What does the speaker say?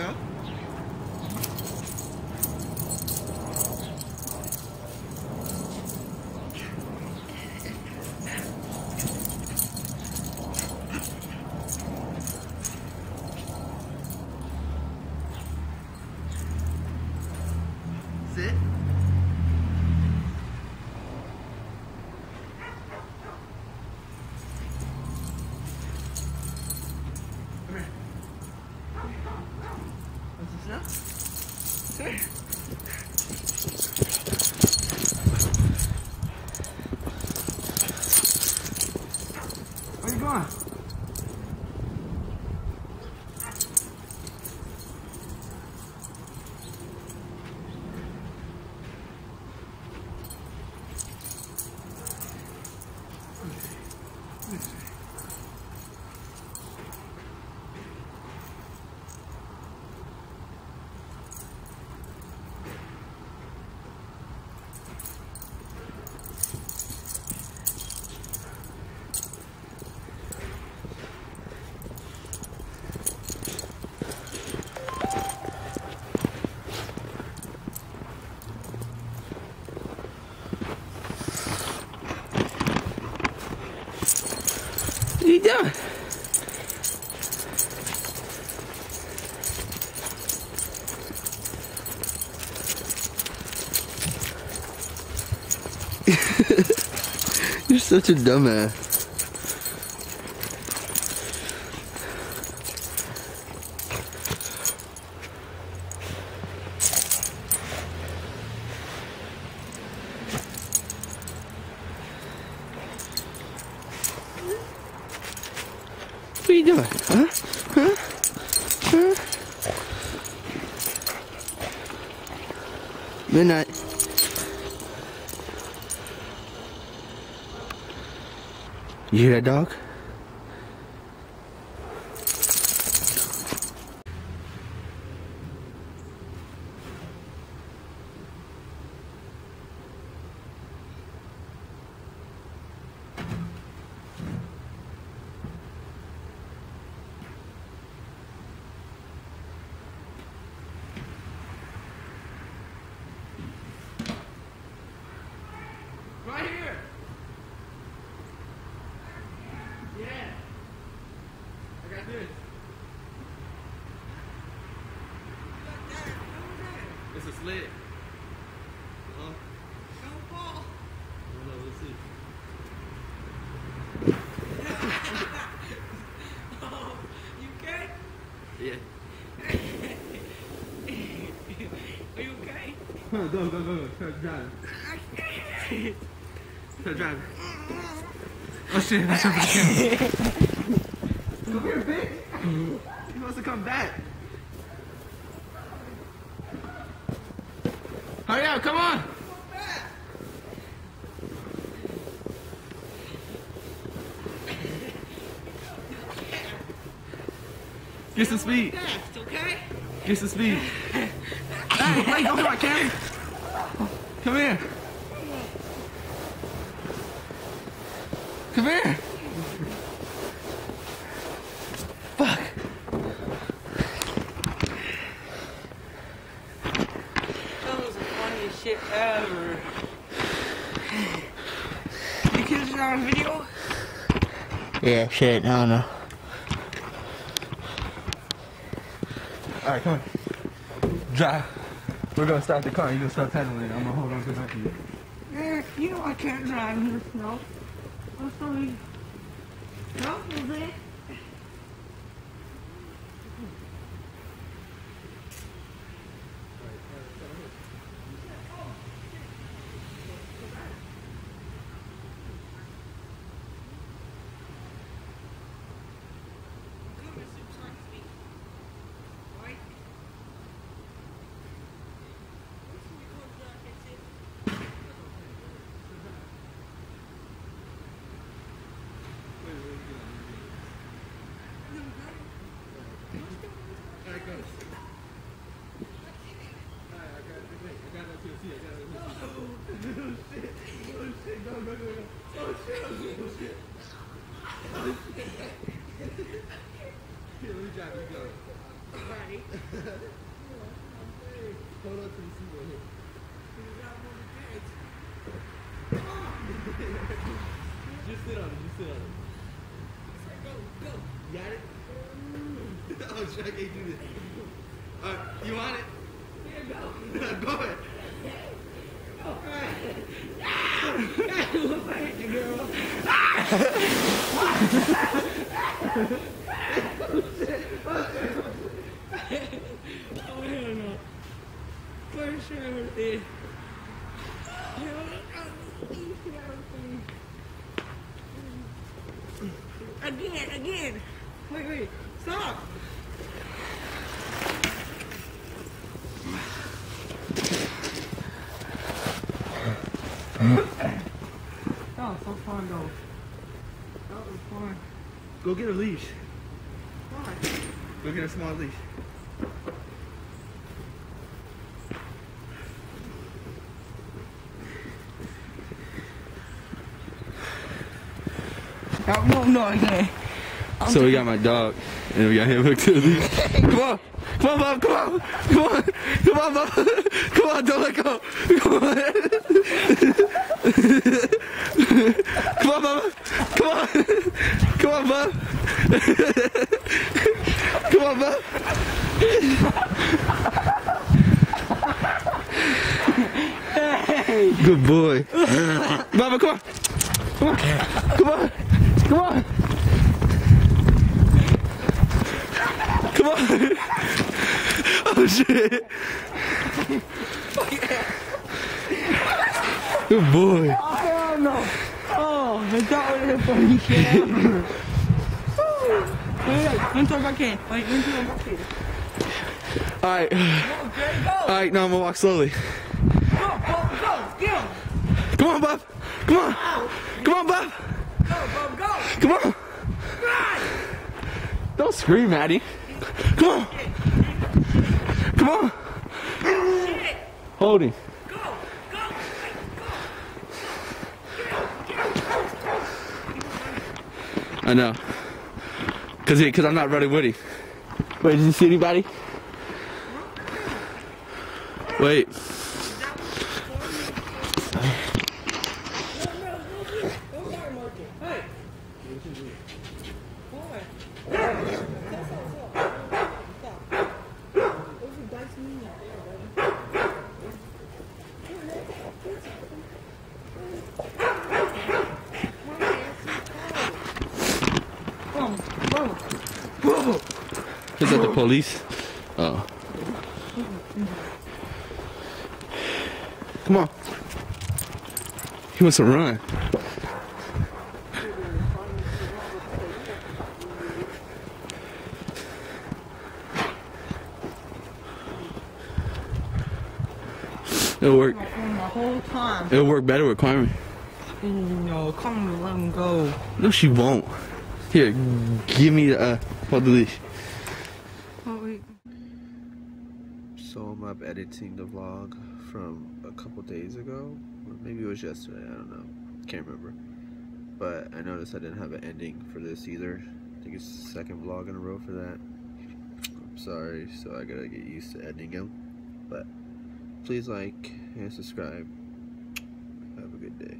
않을까요? 어디서? You doing? You're such a dumbass. You doing? Huh? Huh? Huh? Midnight. You hear that dog? Right here. Yeah. I got this. Uh-huh. Don't fall. Don't know, let's see. Oh, you okay? Yeah. Are you okay? Go, go, go, go. Start driving. Start driving. Oh shit, that's over the Come here, bitch. He wants to come back. Hurry up, come on. Get some speed. Okay? Get some speed. hey, wait, don't hit my camera. Come here. Come here. Fuck. That was the funniest shit ever. You kids are on video? Yeah, shit, I don't know. All right, come on. Drive. We're gonna start the car. You're gonna start pedaling. I'm gonna hold on to the back of you. Yeah, you know I can't drive in the snow. I'm sorry. No, Jose. All right, go. All right, I got it. Wait, I got that to the seat. I got that to the seat. Oh shit! Oh shit! Go, go, go, go! Oh shit! Oh shit! Oh shit! Here, let me drive. Let me go. Right. Hold on to the seat right here. Just sit on it. Just sit on it. Go, go. You got it? oh shit! I can't do this. Right, you want it? Here, go. go ahead. Oh, hell no. For sure it is. Again, again. Wait, wait. Stop. That was so fun, though. That was fun. Go get a leash. Why? Go get a small leash. No, no, no, again. So we got my dog, and we got him hooked to the leash. Come on, come on, Bob, come on, come on, come on, Bob, come on, don't let go. Come on, come on, Bob, come on, come Come on, bub. Come on, bub. Good boy. Bubba, come on. Come on. Come on. Come on. Come on. Oh shit. Good boy. Oh, no. Oh, I thought it was funny shit. Throw it back in. Wait, me throw it back. Alright. Alright, now I'm gonna walk slowly. Go. Come on, Bob. Come on. Come on, Bob. Go, go, go. Come on. Run. Don't scream, Maddie. Come on. Come on. Shit. Hold him. Go, go, I know. Cause, he, Cause I'm not running with him. Wait, did you see anybody? Wait. The police? Oh. Come on. He wants to run. It'll work. My phone the whole time. It'll work better with Carmen. No, come on, let him go. No, she won't. Here, give me the uh, hold the leash. Oh, wait. So Editing the vlog from a couple days ago, or maybe it was yesterday. I don't know, can't remember. But I noticed I didn't have an ending for this either. I think it's the second vlog in a row for that. I'm sorry, so I gotta get used to editing them. But please like and subscribe. Have a good day.